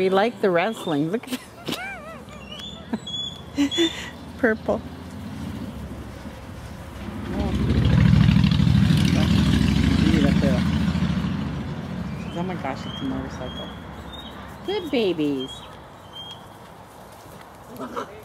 we like the wrestling. Look at Purple. Oh my gosh, it's a motorcycle. Good babies. Yeah.